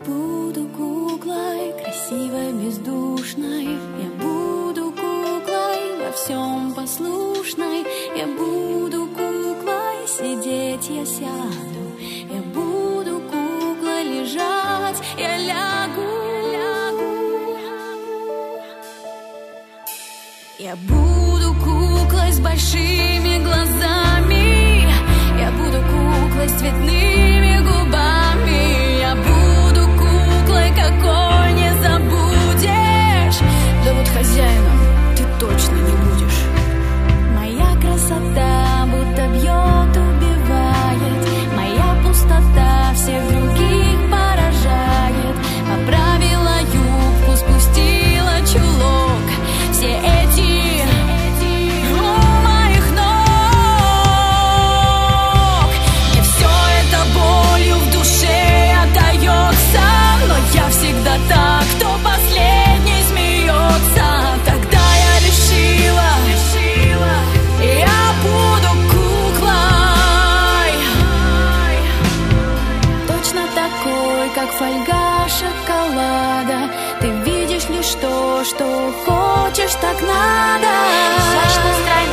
буду куклой, красивой, бездушной. Я буду куклой, во всем послушной. Я буду куклой, сидеть я сяду. Я буду куклой, лежать я лягу. Я буду куклой с большими глазами. Как фольга шоколада. Ты видишь лишь то, что хочешь, так надо. Изящно,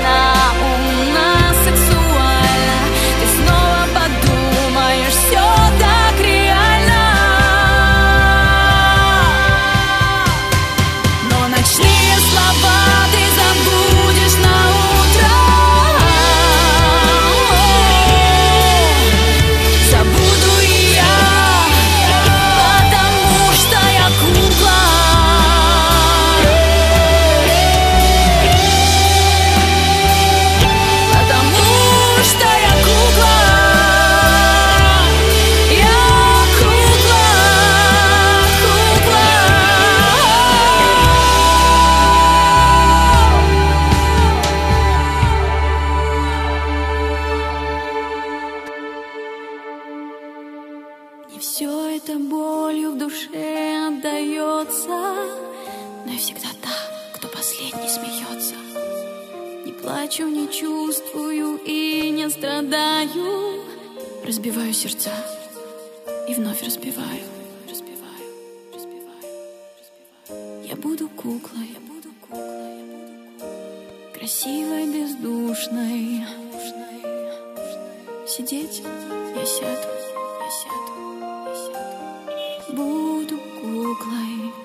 все это болью в душе отдается, но я всегда та, кто последний смеется. Не плачу, не чувствую и не страдаю. Разбиваю сердца и вновь разбиваю. Разбиваю, разбиваю, разбиваю. Я буду куклой, я буду куклой, я буду куклой. Красивой, бездушной. Сидеть я сяду, я сяду, я сяду. Буду куклой,